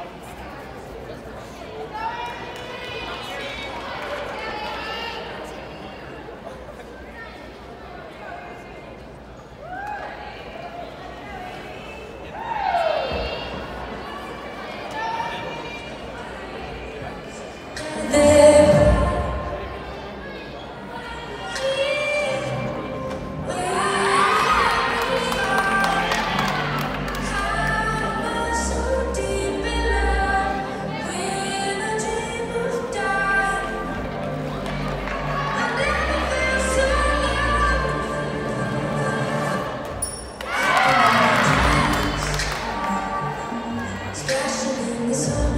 guidance 서